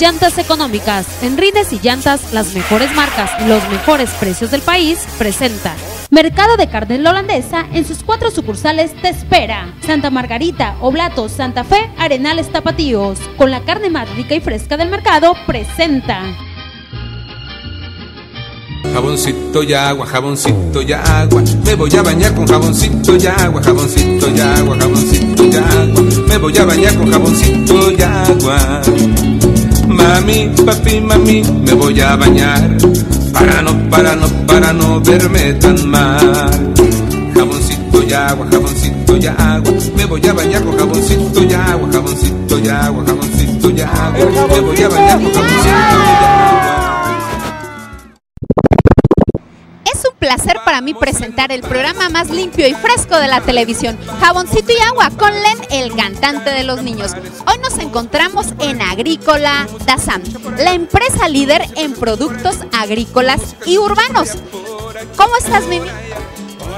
Llantas económicas. En rines y llantas, las mejores marcas, los mejores precios del país, presenta. Mercado de Carne La Holandesa en sus cuatro sucursales te espera. Santa Margarita, Oblato, Santa Fe, Arenales Tapatíos. Con la carne más rica y fresca del mercado, presenta. Jaboncito y agua, jaboncito y agua. Me voy a bañar con jaboncito y agua, jaboncito y agua, jaboncito y agua. Me voy a bañar con jaboncito y agua. Mami, papi, mami, me voy a bañar. Para no, para no, para no verme tan mal. Jaboncito y agua, jaboncito y agua. Me voy a bañar con jaboncito y agua, jaboncito y agua, jaboncito y agua. Me voy a bañar con jaboncito y agua. Placer para mí presentar el programa más limpio y fresco de la televisión, Jaboncito y Agua, con Len, el cantante de los niños. Hoy nos encontramos en Agrícola Dazam, la empresa líder en productos agrícolas y urbanos. ¿Cómo estás, Mimi?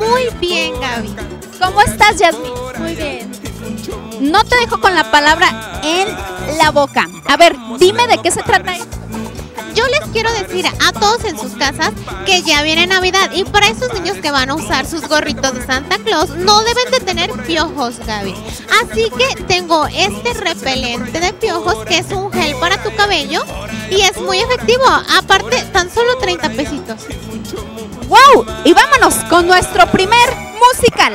Muy bien, Gaby. ¿Cómo estás, Yasmin? Muy bien. No te dejo con la palabra en la boca. A ver, dime de qué se trata esto. Yo les quiero decir a todos en sus casas que ya viene Navidad y para esos niños que van a usar sus gorritos de Santa Claus no deben de tener piojos, Gaby. Así que tengo este repelente de piojos que es un gel para tu cabello y es muy efectivo. Aparte, tan solo 30 pesitos. ¡Wow! Y vámonos con nuestro primer musical.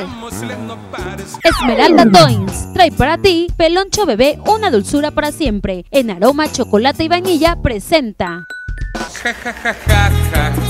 Esmeralda Toys trae para ti Peloncho Bebé, una dulzura para siempre. En aroma, chocolate y vainilla presenta. Ja ja ja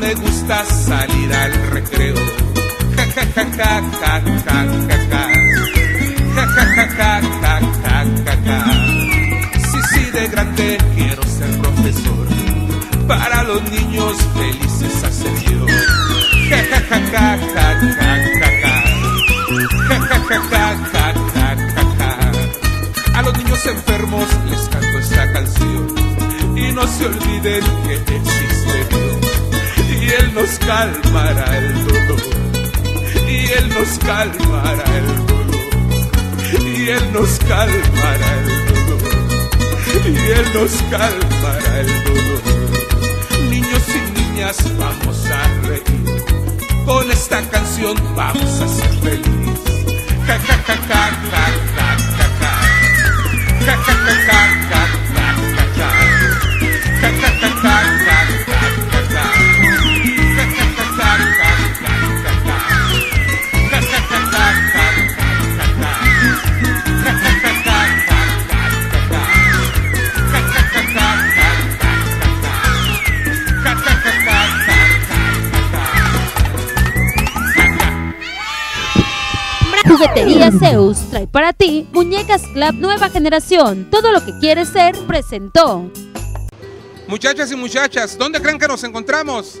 me gusta salir al recreo. Ja ja ja ja ja ja ja. Ja ja ja ja ja ja ja ja. Sí, sí, de grande quiero ser profesor. Para los niños felices hacer yo. Ja ja ja ja ja ja ja ja. Ja ja ja ja ja ja ja ja. A los niños enfermos les canto esta canción. Y no se olviden que existe Dios y Él nos calmará el dolor, y Él nos calmará el dolor, y Él nos calmará el dolor, y Él nos calmará el dolor. Niños y niñas, vamos a reír, con esta canción vamos a ser ja, ja, ja, Juguetería Zeus trae para ti Muñecas Club Nueva Generación. Todo lo que quieres ser presentó. Muchachas y muchachas, ¿dónde creen que nos encontramos?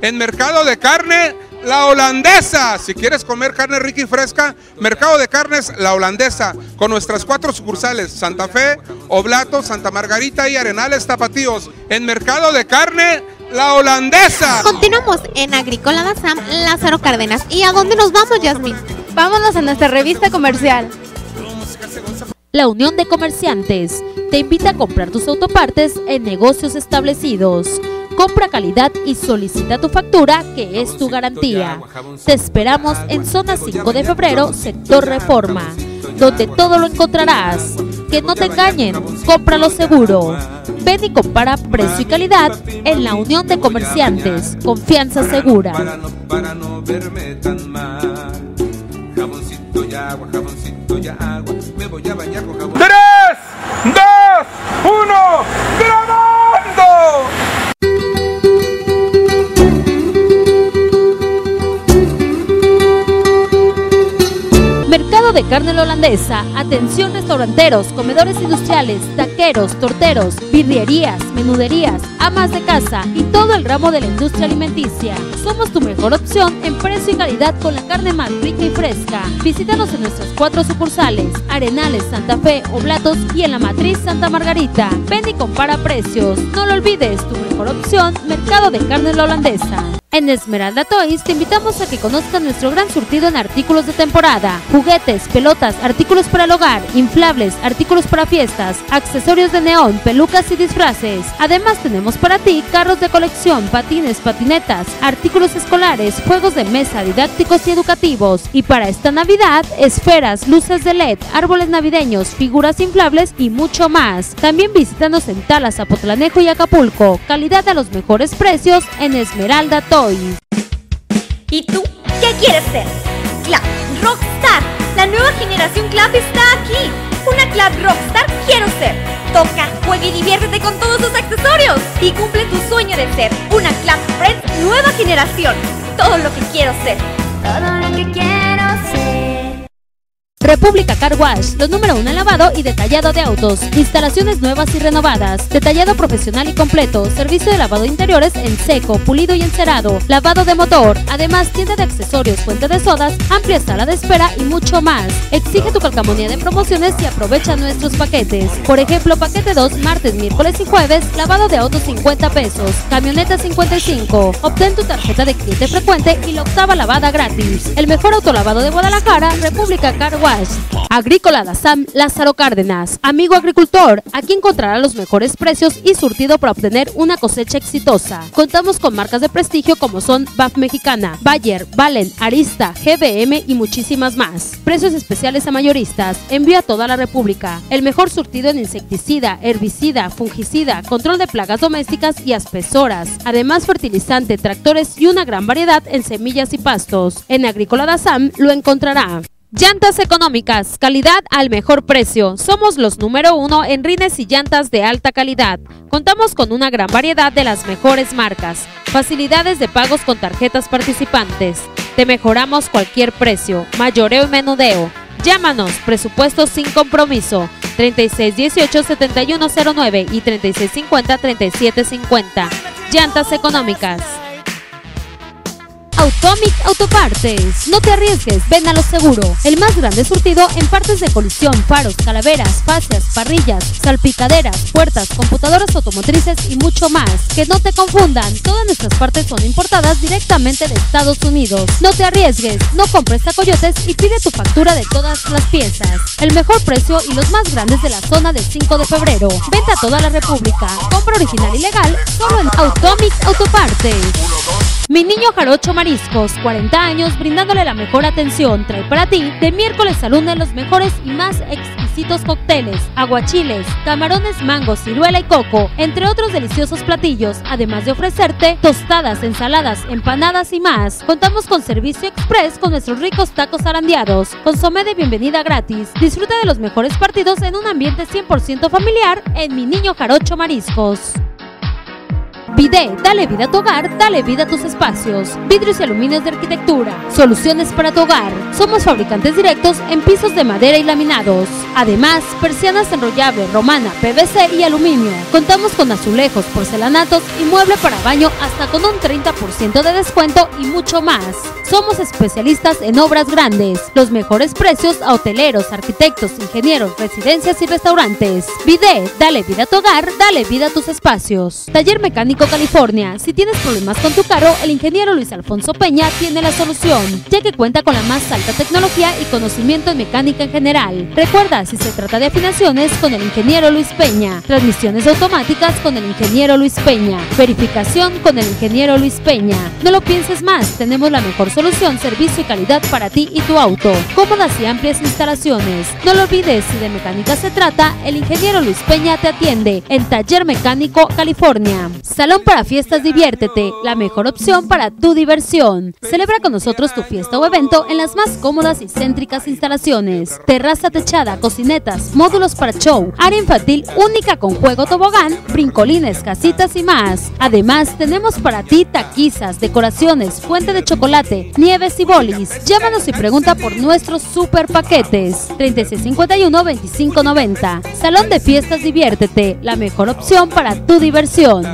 En Mercado de Carne La Holandesa. Si quieres comer carne rica y fresca, Mercado de Carnes La Holandesa, con nuestras cuatro sucursales, Santa Fe, Oblato, Santa Margarita y Arenales Tapatíos. En Mercado de Carne La Holandesa. Continuamos en Agrícola Dazam, Lázaro Cárdenas. ¿Y a dónde nos vamos, Yasmin? Vámonos a nuestra revista comercial. La Unión de Comerciantes te invita a comprar tus autopartes en negocios establecidos. Compra calidad y solicita tu factura, que es tu garantía. Te esperamos en zona 5 de febrero, sector Reforma, donde todo lo encontrarás. que no te engañen, cómpralo seguro. Ven y compara precio y calidad en la Unión de Comerciantes, confianza segura. Para no, verme tan mal. Jaboncito y agua, jaboncito y agua. Me voy a bañar con jabón. ¡Tres! ¡Dos! ¡Uno! Mercado de carne la holandesa, atención restauranteros, comedores industriales, taqueros, torteros, birrierías, menuderías, amas de casa y todo el ramo de la industria alimenticia. Somos tu mejor opción en precio y calidad con la carne más rica y fresca. Visítanos en nuestras cuatro sucursales, Arenales, Santa Fe, Oblatos y en la matriz Santa Margarita. Ven y compara precios. No lo olvides, tu mejor opción, Mercado de carne la holandesa. En Esmeralda Toys te invitamos a que conozcan nuestro gran surtido en artículos de temporada, juguetes, pelotas, artículos para el hogar, inflables, artículos para fiestas, accesorios de neón, pelucas y disfraces. Además tenemos para ti carros de colección, patines, patinetas, artículos escolares, juegos de mesa didácticos y educativos. Y para esta Navidad, esferas, luces de LED, árboles navideños, figuras inflables y mucho más. También visítanos en Talas, Zapotlanejo y Acapulco. Calidad a los mejores precios en Esmeralda Toys. ¿Y tú qué quieres ser? Club Rockstar. La nueva generación Club está aquí. Una Club Rockstar quiero ser. Toca, juega y diviértete con todos sus accesorios. Y cumple tu sueño de ser una Club Friends nueva generación. Todo lo que quiero ser. Todo lo que quiero. República Car Wash, lo número uno en lavado y detallado de autos, instalaciones nuevas y renovadas, detallado profesional y completo, servicio de lavado de interiores en seco, pulido y encerado, lavado de motor, además tienda de accesorios, fuente de sodas, amplia sala de espera y mucho más. Exige tu calcamonía de promociones y aprovecha nuestros paquetes. Por ejemplo, paquete 2, martes, miércoles y jueves, lavado de autos 50 pesos, camioneta 55. Obtén tu tarjeta de cliente frecuente y la octava lavada gratis. El mejor autolavado de Guadalajara, República Car Wash. Agrícola Dazam Lázaro Cárdenas. Amigo agricultor, aquí encontrará los mejores precios y surtido para obtener una cosecha exitosa. Contamos con marcas de prestigio como son BAF Mexicana, Bayer, Valen, Arista, GBM y muchísimas más. Precios especiales a mayoristas. Envío a toda la República. El mejor surtido en insecticida, herbicida, fungicida, control de plagas domésticas y aspesoras. Además, fertilizante, tractores y una gran variedad en semillas y pastos. En Agrícola Dazam lo encontrará. Llantas económicas, calidad al mejor precio. Somos los número uno en rines y llantas de alta calidad. Contamos con una gran variedad de las mejores marcas. Facilidades de pagos con tarjetas participantes. Te mejoramos cualquier precio. Mayoreo y menudeo. Llámanos, presupuesto sin compromiso. 3618-7109 y 3650-3750. Llantas económicas. Automic Autopartes. No te arriesgues, ven a lo seguro. El más grande surtido en partes de colisión, faros, calaveras, fascias, parrillas, salpicaderas, puertas, computadoras automotrices y mucho más. Que no te confundan, todas nuestras partes son importadas directamente de Estados Unidos. No te arriesgues, no compres a y pide tu factura de todas las piezas. El mejor precio y los más grandes de la zona del 5 de febrero. Venta a toda la República. Compra original y legal solo en Automic Autopartes. Mi niño Jarocho Mariscos, 40 años, brindándole la mejor atención, trae para ti de miércoles a lunes los mejores y más exquisitos cócteles, aguachiles, camarones, mangos, ciruela y coco, entre otros deliciosos platillos, además de ofrecerte tostadas, ensaladas, empanadas y más. Contamos con servicio express con nuestros ricos tacos arandeados, consomé de bienvenida gratis. Disfruta de los mejores partidos en un ambiente 100% familiar en Mi Niño Jarocho Mariscos. Vide, dale vida a tu hogar, dale vida a tus espacios. Vidrios y aluminios de arquitectura, soluciones para tu hogar. Somos fabricantes directos en pisos de madera y laminados. Además, persianas enrollables, romana, PVC y aluminio. Contamos con azulejos, porcelanatos y mueble para baño hasta con un 30% de descuento y mucho más. Somos especialistas en obras grandes. Los mejores precios a hoteleros, arquitectos, ingenieros, residencias y restaurantes. Vide, dale vida a tu hogar, dale vida a tus espacios. Taller mecánico California. Si tienes problemas con tu carro, el ingeniero Luis Alfonso Peña tiene la solución, ya que cuenta con la más alta tecnología y conocimiento en mecánica en general. Recuerda, si se trata de afinaciones, con el ingeniero Luis Peña. Transmisiones automáticas con el ingeniero Luis Peña. Verificación con el ingeniero Luis Peña. No lo pienses más, tenemos la mejor solución, servicio y calidad para ti y tu auto. Cómodas y amplias instalaciones. No lo olvides, si de mecánica se trata, el ingeniero Luis Peña te atiende en Taller Mecánico California. Salón para fiestas Diviértete, la mejor opción para tu diversión. Celebra con nosotros tu fiesta o evento en las más cómodas y céntricas instalaciones. Terraza techada, cocinetas, módulos para show, área infantil única con juego tobogán, brincolines, casitas y más. Además, tenemos para ti taquizas, decoraciones, fuente de chocolate, nieves y bolis. Llámanos y pregunta por nuestros super paquetes. 3651-2590. Salón de fiestas Diviértete, la mejor opción para tu diversión.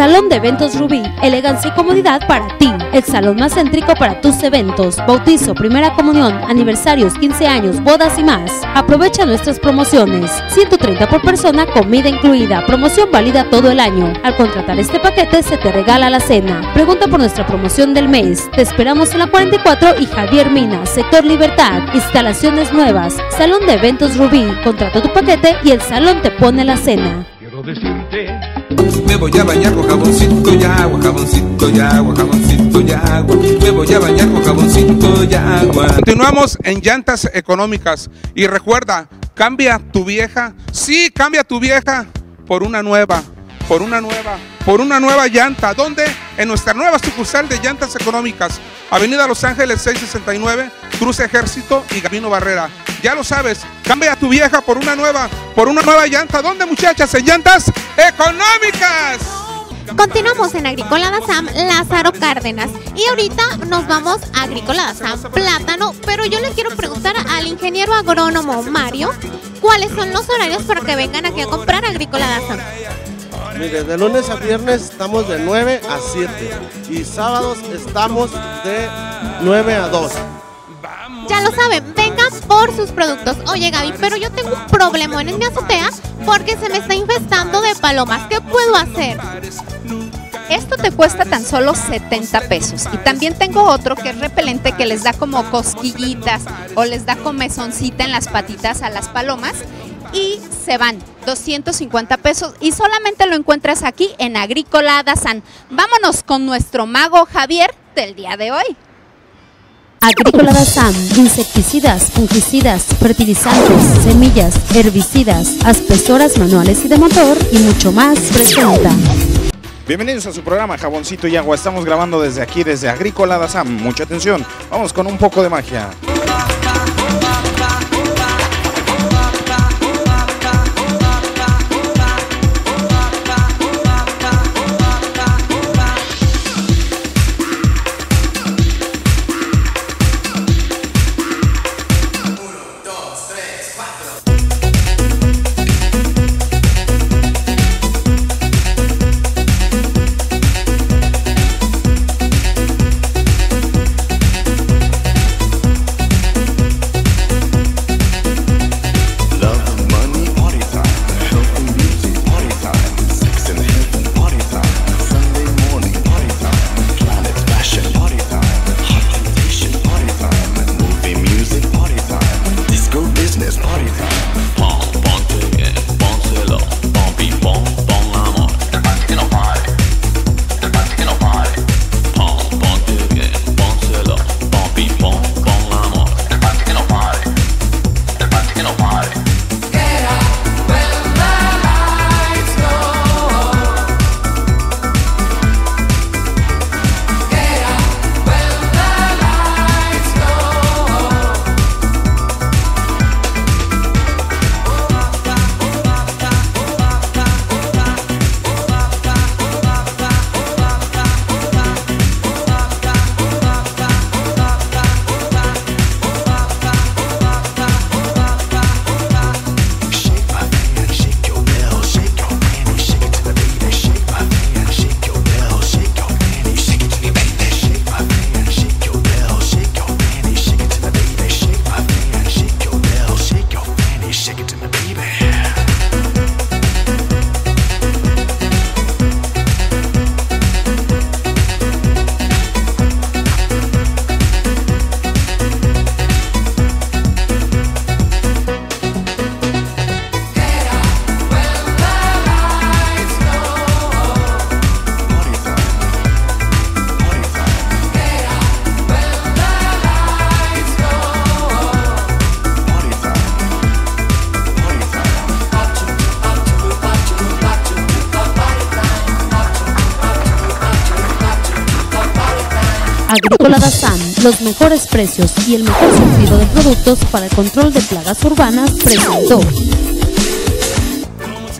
Salón de eventos Rubí, elegancia y comodidad para ti. El salón más céntrico para tus eventos, bautizo, primera comunión, aniversarios, 15 años, bodas y más. Aprovecha nuestras promociones. 130 por persona, comida incluida. Promoción válida todo el año. Al contratar este paquete se te regala la cena. Pregunta por nuestra promoción del mes. Te esperamos en la 44 y Javier Mina, sector Libertad. Instalaciones nuevas. Salón de eventos Rubí. Contrata tu paquete y el salón te pone la cena. Quiero decirte Me voy a bañar con jaboncito y agua, jaboncito y agua, jaboncito y agua. Me voy a bañar con jaboncito y agua. Continuamos en llantas económicas y recuerda, cambia tu vieja, sí, cambia tu vieja por una nueva, por una nueva, por una nueva llanta. ¿Dónde? En nuestra nueva sucursal de llantas económicas, Avenida Los Ángeles 669, Cruz Ejército y Gabino Barrera. Ya lo sabes, cambia tu vieja por una nueva, por una nueva llanta. ¿Dónde muchachas? En llantas económicas. Continuamos en Agrícola Sam Lázaro Cárdenas y ahorita nos vamos a Agrícola Sam Plátano, pero yo le quiero preguntar al ingeniero agrónomo Mario cuáles son los horarios para que vengan aquí a comprar Agrícola Sam. Mire, de lunes a viernes estamos de 9 a 7 y sábados estamos de 9 a 2. Ya lo saben, vengan por sus productos. Oye Gaby, pero yo tengo un problemón en mi azotea porque se me está infestando de palomas. ¿Qué puedo hacer? Esto te cuesta tan solo 70 pesos. Y también tengo otro que es repelente que les da como cosquillitas o les da comezoncita en las patitas a las palomas. Y se van 250 pesos y solamente lo encuentras aquí en Agrícola Dazán. Vámonos con nuestro mago Javier del día de hoy. Agrícola Dazam, insecticidas, fungicidas, fertilizantes, semillas, herbicidas, aspesoras manuales y de motor y mucho más presenta. Bienvenidos a su programa Jaboncito y Agua. Estamos grabando desde aquí, desde Agrícola Dazam. Mucha atención. Vamos con un poco de magia. Agrícola Dazán, los mejores precios y el mejor sentido de productos para el control de plagas urbanas presentó.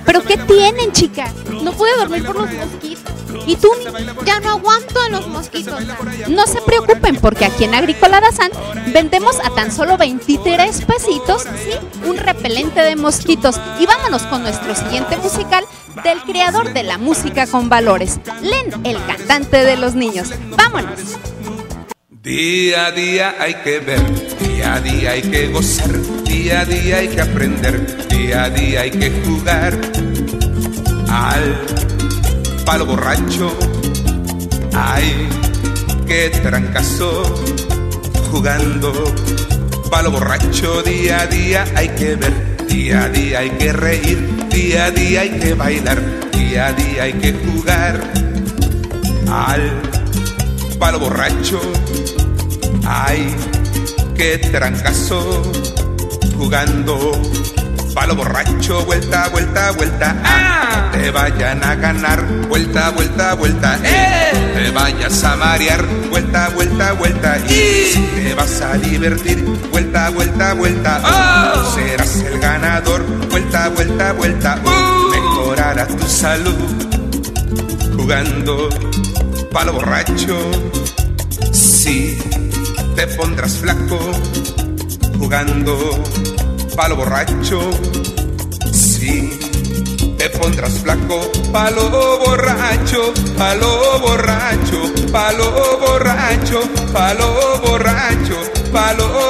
¿Pero qué tienen, chicas? No pude dormir por los mosquitos. ¿Y tú? Ya no aguanto a los mosquitos. No se preocupen porque aquí en Agrícola Dazán vendemos a tan solo 23 pesitos, sí, un repelente de mosquitos. Y vámonos con nuestro siguiente musical del creador de la música con valores, Len, el cantante de los niños. Vámonos. Día a día hay que ver, día a día hay que gozar, día a día hay que aprender, día a día hay que jugar al palo borracho. Ay, qué trancazo jugando palo borracho, día a día hay que ver, día a día hay que reír, día a día hay que bailar, día a día hay que jugar al palo borracho. Ay, qué trancazo jugando palo borracho, vuelta, vuelta, vuelta. Ah, te vayan a ganar, vuelta, vuelta, vuelta. Eh, te vayas a marear, vuelta, vuelta, vuelta. Y si te vas a divertir, vuelta, vuelta, vuelta. Oh, serás el ganador, vuelta, vuelta, vuelta. Uh, mejorará tu salud jugando palo borracho. Sí te pondrás flaco jugando palo borracho. Sí, te pondrás flaco, palo borracho, palo borracho, palo borracho, palo borracho, palo borracho,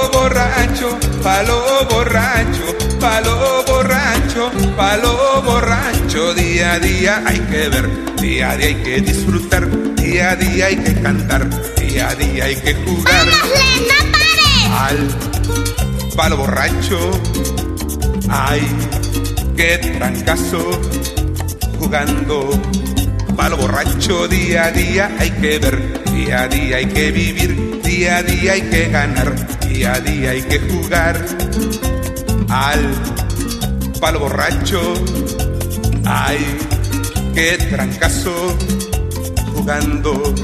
palo borracho, palo borracho, palo borracho. Día a día hay que ver, día a día hay que disfrutar, día a día hay que cantar, día a día hay que jugar. Al palo borracho, ay, qué trancazo jugando. Palo borracho, día a día hay que ver, día a día hay que vivir, día a día hay que ganar, día a día hay que jugar. Al palo borracho, ay, qué trancazo jugando.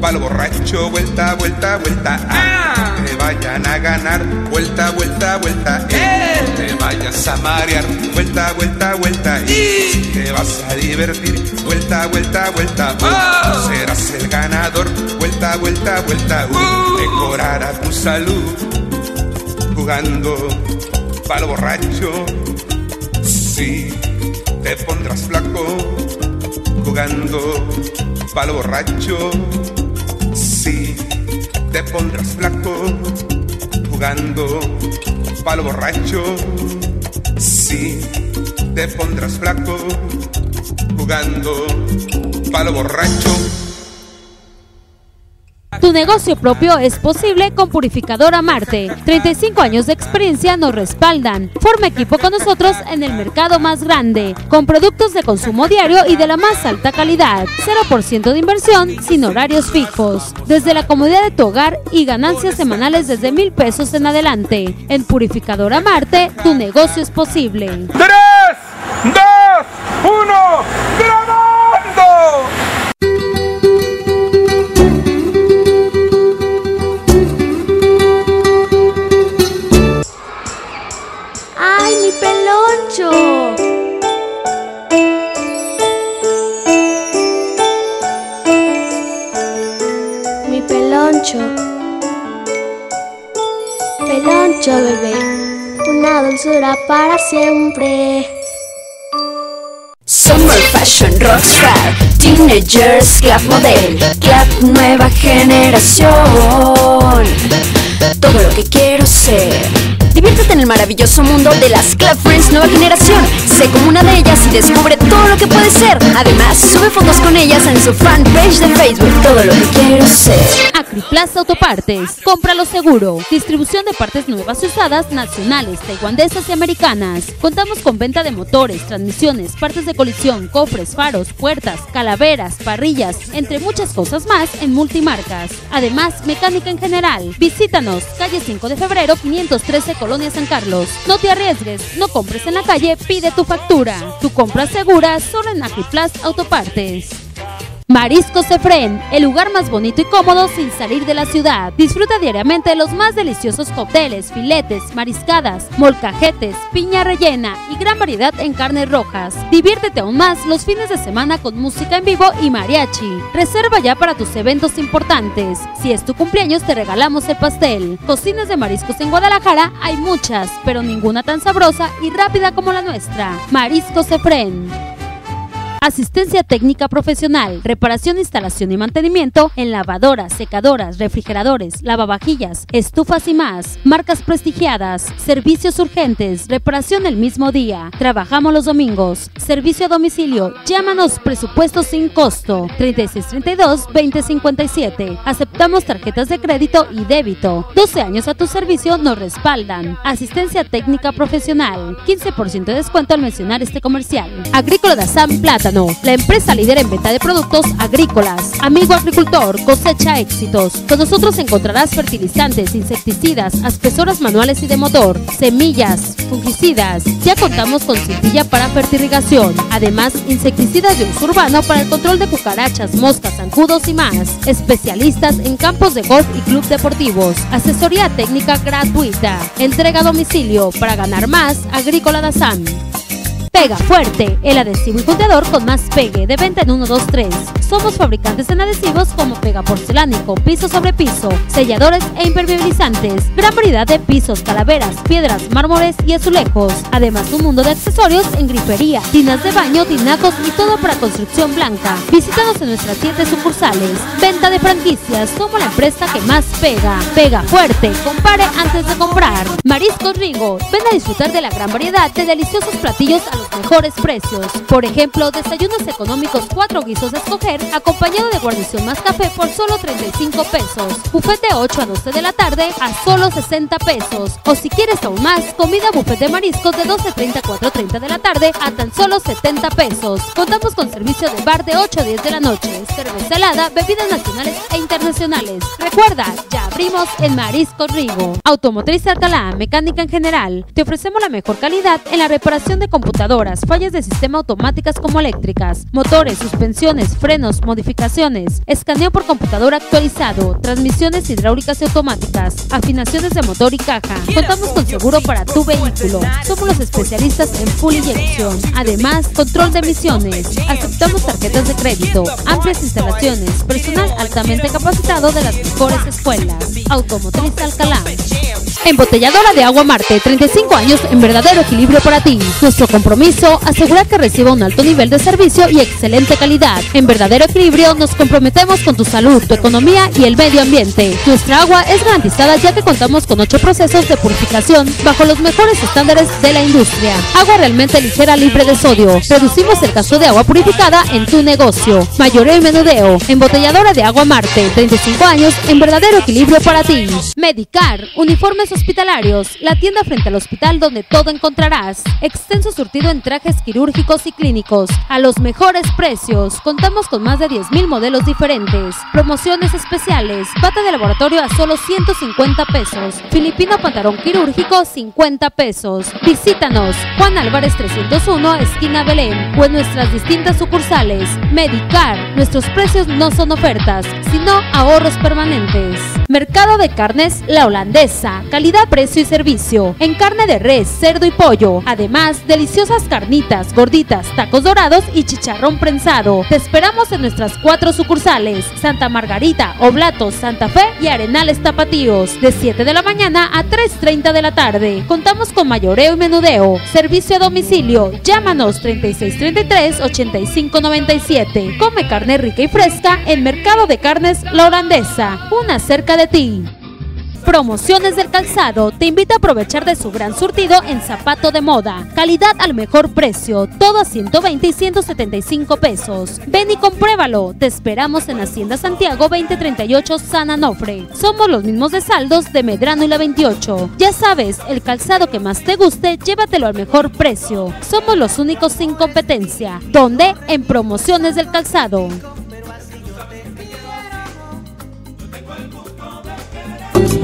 Palo borracho, vuelta, vuelta, vuelta. Ah, te vayan a ganar, vuelta, vuelta, vuelta. Eh, te vayas a marear, vuelta, vuelta, vuelta. Y te vas a divertir, vuelta, vuelta, vuelta. Oh, serás el ganador, vuelta, vuelta, vuelta. Uh, mejorará tu salud jugando palo borracho. Sí, te pondrás flaco jugando palo borracho. Te pondrás flaco jugando palo borracho. Sí, te pondrás flaco jugando palo borracho. Tu negocio propio es posible con Purificadora Marte. 35 años de experiencia nos respaldan. Forma equipo con nosotros en el mercado más grande, con productos de consumo diario y de la más alta calidad. 0% de inversión sin horarios fijos. Desde la comodidad de tu hogar y ganancias semanales desde mil pesos en adelante. En Purificadora Marte, tu negocio es posible. ¡Tres, siempre. Summer Fashion Rockstar, Teenagers Club Model, Club Nueva Generación. Todo lo que quiero ser. Diviértete en el maravilloso mundo de las Club Friends Nueva Generación. Sé como una de ellas y descubre todo lo que puedes ser. Además, sube fotos con ellas en su fanpage de Facebook. Todo lo que quiero ser. Acriplaza Autopartes. Cómpralo seguro. Distribución de partes nuevas y usadas nacionales, taiwanesas y americanas. Contamos con venta de motores, transmisiones, partes de colisión, cofres, faros, puertas, calaveras, parrillas, entre muchas cosas más en multimarcas. Además, mecánica en general. Visítanos, calle 5 de febrero, 513 Colonia San Carlos. No te arriesgues, no compres en la calle, pide tu factura. Tu compra segura solo en Acriplas Autopartes. Mariscos Efren, el lugar más bonito y cómodo sin salir de la ciudad. Disfruta diariamente de los más deliciosos cócteles, filetes, mariscadas, molcajetes, piña rellena y gran variedad en carnes rojas. Diviértete aún más los fines de semana con música en vivo y mariachi. Reserva ya para tus eventos importantes. Si es tu cumpleaños te regalamos el pastel. Cocinas de mariscos en Guadalajara hay muchas, pero ninguna tan sabrosa y rápida como la nuestra. Mariscos Efren. Asistencia técnica profesional, reparación, instalación y mantenimiento en lavadoras, secadoras, refrigeradores, lavavajillas, estufas y más. Marcas prestigiadas, servicios urgentes, reparación el mismo día. Trabajamos los domingos. Servicio a domicilio. Llámanos presupuestos sin costo. 3632-2057. Aceptamos tarjetas de crédito y débito. 12 años a tu servicio nos respaldan. Asistencia técnica profesional. 15% de descuento al mencionar este comercial. Agrícola de San Plátano la empresa líder en venta de productos agrícolas. Amigo agricultor, cosecha éxitos. Con nosotros encontrarás fertilizantes, insecticidas, aspesoras manuales y de motor, semillas, fungicidas. Ya contamos con cintilla para fertirrigación. Además, insecticidas de uso urbano para el control de cucarachas, moscas, zancudos y más. Especialistas en campos de golf y club deportivos. Asesoría técnica gratuita. Entrega a domicilio para ganar más. Agrícola Dazán. Pega Fuerte, el adhesivo y punteador con más pegue, de venta en 1, 2, 3. Somos fabricantes en adhesivos como pega porcelánico, piso sobre piso, selladores e impermeabilizantes. Gran variedad de pisos, calaveras, piedras, mármoles y azulejos. Además, un mundo de accesorios en grifería, tinas de baño, tinacos y todo para construcción blanca. Visítanos en nuestras 7 sucursales. Venta de franquicias, somos la empresa que más pega. Pega Fuerte, compare antes de comprar. Mariscos Ringo, ven a disfrutar de la gran variedad de deliciosos platillos a mejores precios. Por ejemplo, desayunos económicos, cuatro guisos de escoger, acompañado de guarnición más café por solo 35 pesos. Buffet de 8 a 12 de la tarde a solo 60 pesos. O si quieres aún más, comida buffet de mariscos de 12.30 a 4.30 de la tarde a tan solo 70 pesos. Contamos con servicio de bar de 8 a 10 de la noche, cerveza helada, bebidas nacionales e internacionales. Recuerda, ya abrimos en Marisco Rigo. Automotriz Alcalá, mecánica en general. Te ofrecemos la mejor calidad en la reparación de computadoras, fallas de sistema automáticas como eléctricas, motores, suspensiones, frenos, modificaciones, escaneo por computadora actualizado, transmisiones hidráulicas y automáticas, afinaciones de motor y caja. Contamos con seguro para tu vehículo. Somos los especialistas en full inyección. Además, control de emisiones. Aceptamos tarjetas de crédito, amplias instalaciones, personal altamente capacitado de las mejores escuelas. Automotriz Alcalá. Embotelladora de agua Marte, 35 años en verdadero equilibrio para ti. Nuestro compromiso, asegurar que reciba un alto nivel de servicio y excelente calidad. En verdadero equilibrio nos comprometemos con tu salud, tu economía y el medio ambiente. Nuestra agua es garantizada ya que contamos con 8 procesos de purificación bajo los mejores estándares de la industria. Agua realmente ligera libre de sodio. Reducimos el gasto de agua purificada en tu negocio. Mayoreo y menudeo. Embotelladora de agua Marte, 35 años en verdadero equilibrio para ti. Medicar, uniformes hospitalarios, la tienda frente al hospital donde todo encontrarás. Extenso surtido en trajes quirúrgicos y clínicos, a los mejores precios. Contamos con más de 10.000 modelos diferentes. Promociones especiales, bata de laboratorio a solo 150 pesos. Filipino pantalón quirúrgico 50 pesos. Visítanos, Juan Álvarez 301, esquina Belén, o en nuestras distintas sucursales. Medicar, nuestros precios no son ofertas, sino ahorros permanentes. Mercado de carnes La Holandesa, calidad, precio y servicio. En carne de res, cerdo y pollo. Además, deliciosas carnitas, gorditas, tacos dorados y chicharrón prensado. Te esperamos en nuestras cuatro sucursales: Santa Margarita, Oblatos, Santa Fe y Arenales Tapatíos. De 7 de la mañana a 3.30 de la tarde. Contamos con mayoreo y menudeo. Servicio a domicilio. Llámanos 3633-8597. Come carne rica y fresca en Mercado de Carnes La Holandesa. Una cerca de ti. Promociones del Calzado te invita a aprovechar de su gran surtido en zapato de moda. Calidad al mejor precio, todo a 120 y 175 pesos. Ven y compruébalo. Te esperamos en Hacienda Santiago 2038 San Anofre. Somos los mismos de saldos de Medrano y la 28. Ya sabes, el calzado que más te guste, llévatelo al mejor precio. Somos los únicos sin competencia. ¿Dónde? En Promociones del Calzado.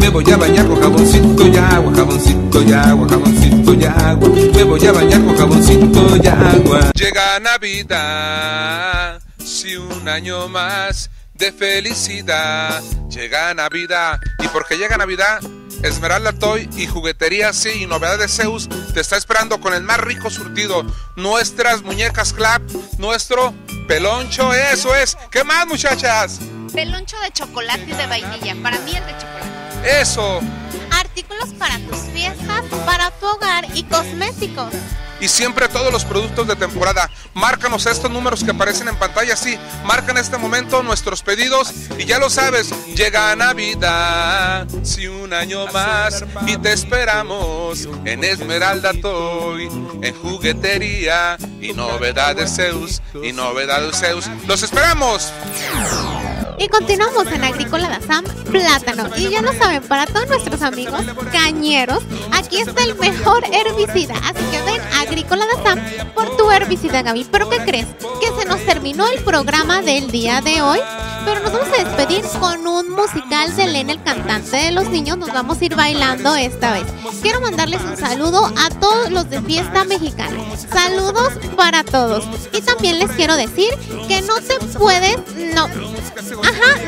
Me voy a bañar con jaboncito y agua, jaboncito y agua, jaboncito y agua. Me voy a bañar con jaboncito y agua. Llega Navidad, Si un año más de felicidad llega Navidad. Y porque llega Navidad, Esmeralda Toy y Juguetería Sí y Novedades Zeus te está esperando con el más rico surtido. Nuestras muñecas Clap, nuestro peloncho, eso es. ¿Qué más, muchachas? Peloncho de chocolate y de vainilla. Para mí el de chocolate. Eso. Artículos para tus fiestas, para tu hogar y cosméticos. y siempre todos los productos de temporada. Márcanos estos números que aparecen en pantalla, sí, marca en este momento nuestros pedidos y ya lo sabes, llega Navidad, si un año más y te esperamos en Esmeralda Toy, en juguetería y novedades Zeus y novedades Zeus. ¡Los esperamos! Y continuamos en Agrícola Dazam Plátano. Y ya lo saben, para todos nuestros amigos cañeros, aquí está el mejor herbicida. Así que ven Agrícola Dazam por tu herbicida, Gaby. ¿Pero qué crees? Que se nos terminó el programa del día de hoy. Pero nos vamos a despedir con un musical de Elena, el cantante de los niños. Nos vamos a ir bailando esta vez. Quiero mandarles un saludo a todos los de Fiesta Mexicana. Saludos para todos. Y también les quiero decir que no te puedes. No.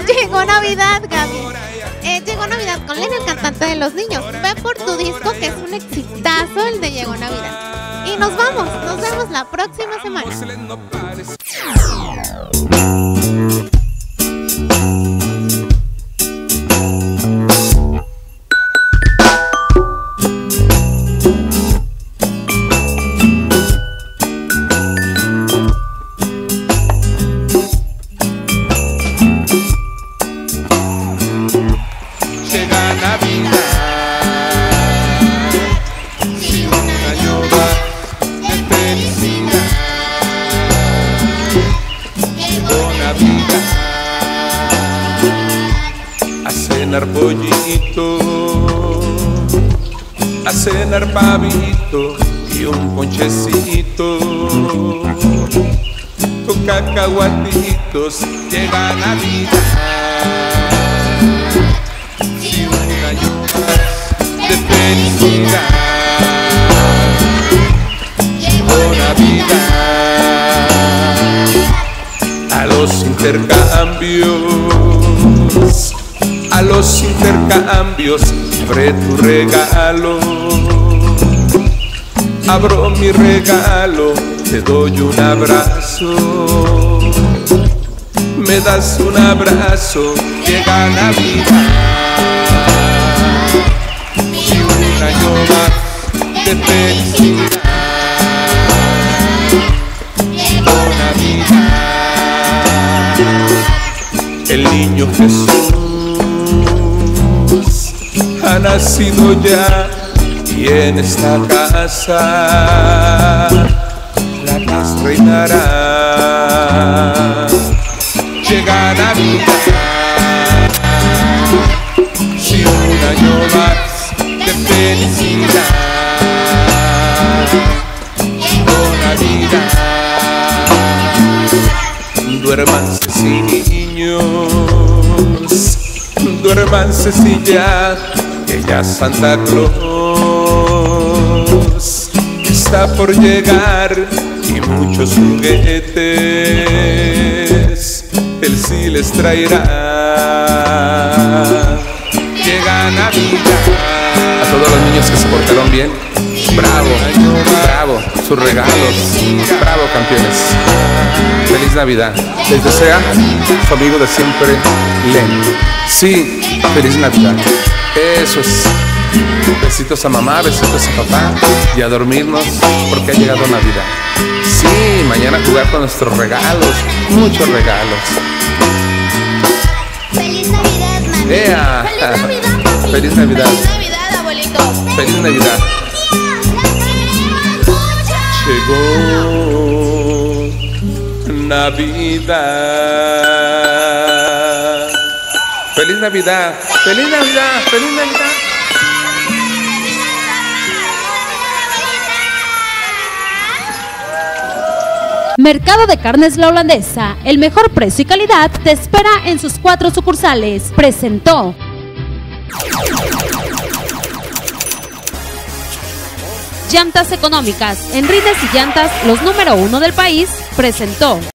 Llegó Navidad, Gaby. Eh, llegó Navidad con Lena, el cantante de los niños. Ve por tu disco que es un exitazo el de Llegó Navidad. Y nos vamos, nos vemos la próxima semana. Y un ponchecito. Con cacahuatitos llega Navidad. Si un año más de felicidad llegó Navidad a los intercambios a los intercambios abre tu regalo abro mi regalo te doy un abrazo me das un abrazo, llega Navidad. Y un año más de felicidad. Navidad. El niño Jesús ha nacido ya y en esta casa la paz reinará llega Navidad. Si un año más de felicidad llegó Navidad. Duérmanse niños, duérmanse si ya, que ya Santa Claus está por llegar y muchos juguetes él sí les traerá. Llega Navidad. A todos los niños que se portaron bien, bravo, bravo, sus regalos, bravo campeones. Feliz Navidad. Les desea su amigo de siempre, Len. Sí, feliz Navidad. Eso es. Besitos a mamá, besitos a papá y a dormirnos porque ha llegado Navidad. Sí, mañana jugar con nuestros regalos, muchos regalos. ¡Feliz Navidad, mami! ¡Ea! ¡Feliz Navidad, papi! Feliz Navidad, abuelito! feliz Navidad. Llegó Navidad. Feliz Navidad, feliz Navidad, feliz Navidad. Mercado de Carnes La Holandesa, el mejor precio y calidad te espera en sus cuatro sucursales. Presentó. Llantas económicas, en rines y llantas, los número uno del país, presentó.